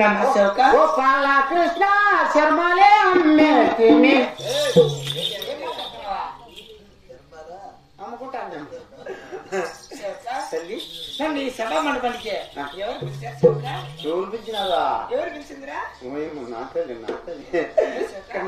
నమస్క గోపాల కృష్ణ శర్మలే అమ్మే తిని అమ్ముకుంటాను. నేను. తల్లి నన్ను ఈ సభ మండపానికి ఎవరు పిలిచారు? ఎవరు పిలిచినారా? ఎవరు పిలిచిందిరా? ఏమో నా తల్లి నా తల్లి.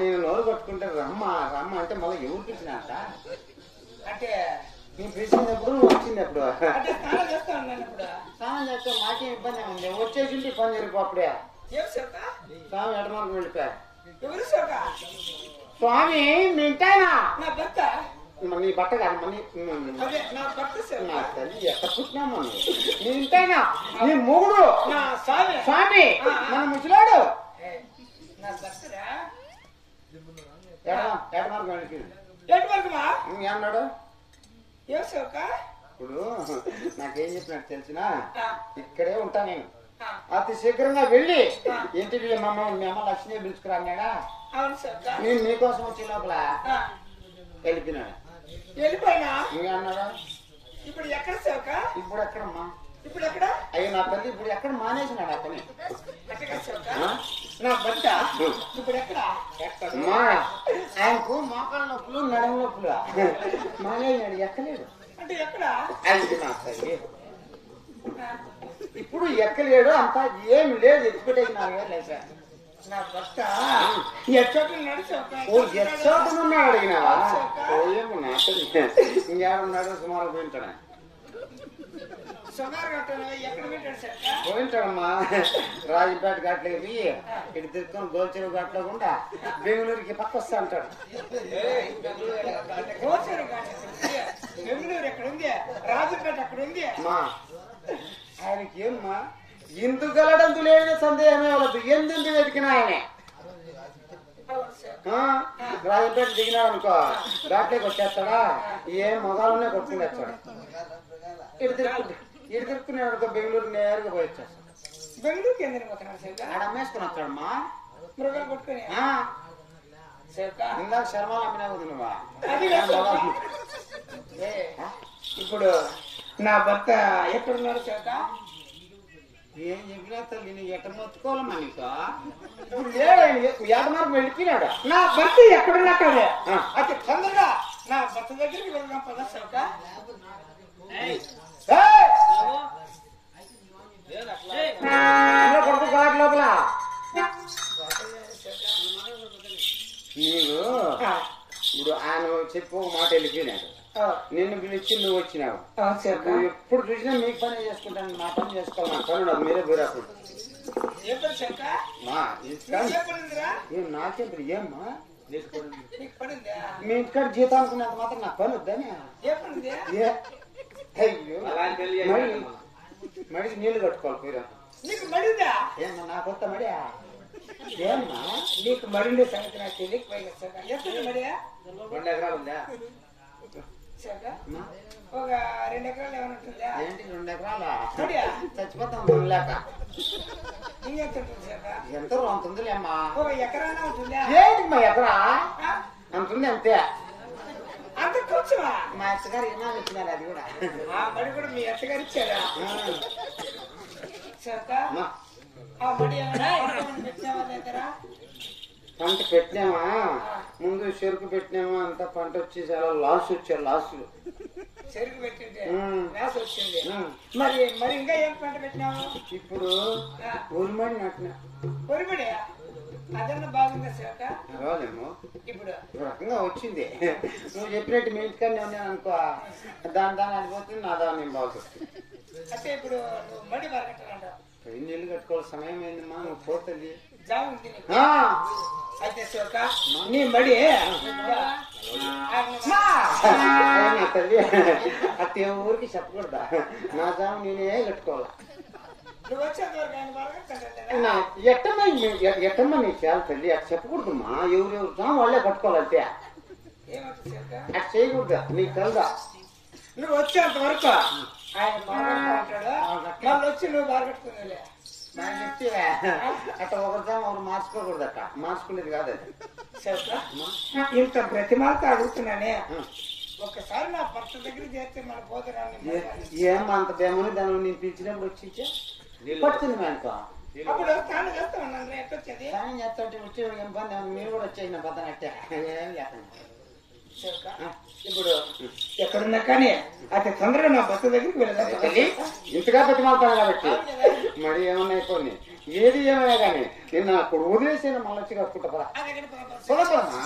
నేను నోరు కొట్టుకుంటే రమ్మ రమ్మ అంటే మళ్ళీ ఎవరు పిలిచినాట అంటే నేను పిలిచినప్పుడు నువ్వు వచ్చినప్పుడు స్నానం చేస్తా ఉన్నాను ఇప్పుడు స్నానం చేస్తే నాకేం ఇబ్బంది ఉంది వచ్చేసింటి పని జరిపి అప్పుడే. ఎవరు శివక స్వామి ఎడమార్కు వెళ్ళిపోయా. ఎవరు శివక స్వామి మీ ఇంటాయనా? నా భర్త. నీ బట్ట కాదు నీ- భర్త నా తల్లి ఎక్కడ పుట్టినామా? నీ ఇంటాయనా? నీ మొగుడు. నా స్వామి. స్వామి మన ముసలాడు. ఏ, నా భర్తరా? ఎడ ఎడమార్కు వెళ్ళిపోయింది. ఎటు వరకుమా ఏమన్నాడు? ఇప్పుడు నాకేం చెప్పినట్టు తెలిసిన? ఇక్కడే ఉంటా నేను. అతి శీఘ్రంగా వెళ్ళి ఇంటికి మా అమ్మ మీ అమ్మ లక్ష్మి పిలుచుకురా అన్నాడా? అవును శివక నేను మీకోసం వచ్చే లోపల వెళ్ళిపోయినాడు వెళ్ళిపోయినా. అన్నాడా? ఇప్పుడు ఎక్కడ శివక ఇప్పుడు ఎక్కడమ్మా? ఇప్పుడు ఎక్కడ? అయ్యో నా తల్లి ఇప్పుడు ఎక్కడ మానేసినాడు ఆ? నా భర్త ఇప్పుడు ఎక్కడ? అమ్మా ఆయనకు మోకాళ్ళ నొప్పులు నడుము నొప్పులు మానేసినాడు ఎక్కలేడు అంటే ఎక్కడ అది నా తల్లి ఇప్పుడు ఎక్కలేడు అంతా ఏం లేదు ఎత్తుపెట్టేసి నాలుగు వేలు లేక నా భర్త ఎచ్చోట్లు నడిచి ఓ ఎచ్చోటనున్నాడు అడిగినావా ఓయేమో నా తల్లి ఇంకేడున్నాడు సుమారు పోయింటాడు పోయింటాడమ్మా. రాజపేట ఘాట్లకి పోయి ఇటు తిరుక్కొని గోల్చెరువు ఘాట్లో గుండా బెంగళూరుకి పక్క వస్తా అంటాడు బెంగళూరు ఎక్కడ ఉంది? రాజుపేట అక్కడ ఉంది? అమ్మా ఆయనకి ఏమ్మా ఇందు గలడంతు లేని సందేహమే వాళ్ళదు ఎందుకు వెతికినా ఆయనే? రాజపేట దిగినాడు అనుకో ఘాట్లోకి వచ్చేస్తాడా? ఏ మొగాలనే కొట్టుకుని వచ్చాడు. ఇటు తిరుక్కు అనుకో బెంగళూరు నేరుగా పోయి వచ్చేస్తాడు బెంగళూరుకి ఎందుకు పోతున్నాడు సార్ ఆడ అమ్మేసుకుని మృగాలు కొట్టుకొని. ఇందాక శర్మలు అమ్మినా ఇప్పుడు నా భర్త ఎక్కడున్నాడు సార్ ఏం చెప్పినా తల్లి నువ్వు ఎట్ట మొత్తుకోవాలమ్మా నీకు? ఎడమార్కు వెళ్ళిపోయినాడు. నా భర్త ఎక్కడున్నా కదే. ఆ. అతి తొందరగా నా భర్త దగ్గరికి వెళ్దాం పదా! ఇదిగో కొడుకు లోపల నీవు ఇప్పుడు ఆయన చెప్పు మాట వెళ్ళిపోయినాడు. నిన్ను పిలిచి నువ్వు వచ్చినావు. నువ్వు ఎప్పుడు చూసినా మీ పని చేసుకుంటాను నా పని చేసుకోవాలి నా పని ఉండదు మీరే పోయినప్పుడు ఎప్పుడు సార్ మా ఇస్తాను నీకు పడిందిరా? ఏం నాకేంటి ఏమ్మా? మీ ఇంటికాడ జీతం అనుకున్నంత మాత్రం నాకు పని వద్దని. ఏ? మడికి నీళ్ళు కట్టుకోవాలి మడిందా? ఏమ్మా నా కొత్త మడియా? ఏమ్మా నీకు మడిండే సంగతి నాకు మడియా రెండు ఎకరాలు ఉందా? ఒక రెండు ఎకరాలు ఏమైనా ఉంటుందా? ఏంటి రెండు ఎకరాలా? మడియా? చచ్చిపోతాం మనం లేక. ఇంకెంత ఉంటుంది సార్ ఎంత అంత ఉందిలే అమ్మా. ఒక ఎకరానా ఉంటుందా? ఏంటి మా ఎకరా? ఆ? అంత. కొంచెమా మా అత్తగారు ఇన్నాళ్ళు ఇచ్చినారు అది కూడా. ఆ మడి కూడా మీ అత్తగారు ఇచ్చారా? ఆ, సార్ అమ్మా, ఆ మడి ఏమైనా ఏమైనా పెట్టావా లేదరా పంట పెట్టినామా ముందు చెరుకు పెట్టినామా అంతా పంట వచ్చి చాలా లాస్ వచ్చాయి లాస్. చెరుకు పెట్టింటే ఉమ్. వేస వచ్చింది. మరి మరి ఇంకా ఏం పంట పెట్టినావు ఇప్పుడు ఆ, ఉరిమడి నట్టిన పొరిబడి అదన్నా బాగుందా సార్ రాలేమో ఇప్పుడు. ఒక రకంగా వచ్చింది. నువ్వు చెప్పినట్టు మీ ఇంటికాడనే ఉన్నాను అనుకో దాని దాని అనిపోతుంది నా దాని నేను బాగుంది అంటే ఇప్పుడు నువ్వు మడి పోయి నీళ్ళు కట్టుకోవాలి సమయం అయిందమ్మా నువ్వు పోతుంది ఆ, అయితే నీ మడి తల్లి అత్త ఊరికి చెప్పకూడదా? నా జాము నేనే కట్టుకోవాలా? ఎట్టమ్మ ఎట్టమ్మ నీకు చాలా తల్లి అటు చెప్పకూడదమ్మా. ఎవరెవరు జాము వాళ్ళే శివక అటు చేయకూడదు? నీకు తెలదా? నువ్వు వచ్చేంత వరకు ఆయన మళ్ళీ వచ్చి నువ్వు నాకు చెప్తే అట్ట ఒకరి మార్చుకోకూడదు అట్ట మార్చుకునేది కాదు అది. ఇంత బ్రతిమాలతో అడుగుతున్నానే. ఒక్కసారి నా భర్త దగ్గర చేస్తే మన పోతురాన్ని ఏ- ఏం అంత బేమని దాని నేను పిలిచినప్పుడు వచ్చి పడుతుంది మేనక. అప్పుడు స్నానం చేస్తా ఉన్నాను ఎట్లా వచ్చేది? స్నానం వచ్చి ఏం పని మీరు కూడా వచ్చేసిన ఏం చెవుకా, ఇప్పుడు ఎక్కడున్నా కానీ అతి తొందరగా నా బస్సు దగ్గరికి వెళ్ళదా? తల్లి ఇంతగా బతిమాలుతాను కాబట్టి. మరి ఏమన్నా అయిపోయింది ఏది ఏమైనా కానీ నిన్న అప్పుడు వదిలేసిన మళ్ళీ వచ్చి కట్టుకుంటా పద. పద పదమ్మా.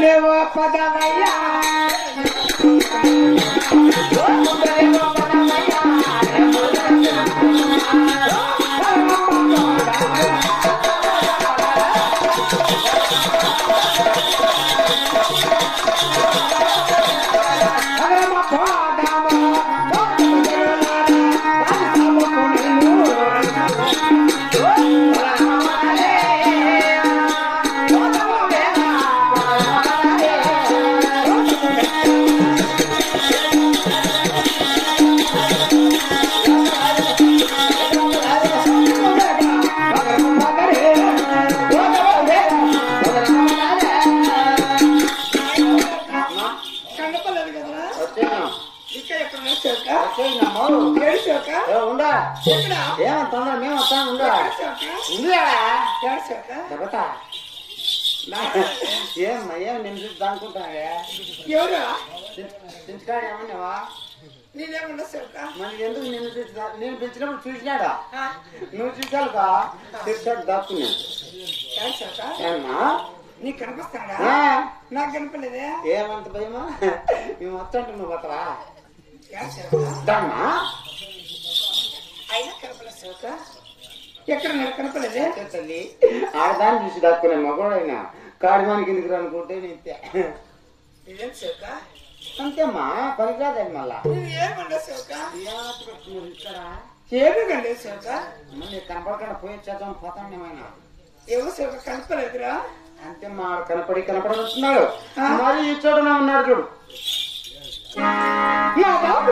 Valeu, opa da Bahia. Vamos. దెబ్బతా ఏమ్మా ఏం నేను చూసి దానుకుంటానే ఎవరు చింతకాడు ఏమన్నావా నేనేమన్నా చెక్క మనకి ఎందుకు నిన్ను దా- నేను పిలిచినప్పుడు చూసినాడా నువ్వు చూసావుగా తిరిచాడు దాక్కున్నాను ఏమ్మా నీకు కనిపిస్తాడా నాకు కనపలేదే ఏమంత భయమా మేము వస్తుంటే నువ్వు దమ్మా అయినా కనపలేదు చెక్క ఎక్కడ నాకు కనపలేదే తల్లి. ఆడదాన్ని చూసి దాక్కునే మగవాడైనా కాడిమాని కిందికి అనుకుంటే ఇదేం చెక్క అంతేమ్మా పనికిరాదండి మళ్ళా. ఏమన్నా ఇక్కడ ఏమి? మళ్ళీ కనపడకుండా పోయి వచ్చేద్దాం పోతాం ఏమైనా? ఎవరు చెక్క కనపలేదురా అంతే మా కనపడి కనపడవస్తున్నాడు మరి ఈ చోటనే ఉన్నాడు చూడు. నా బాబు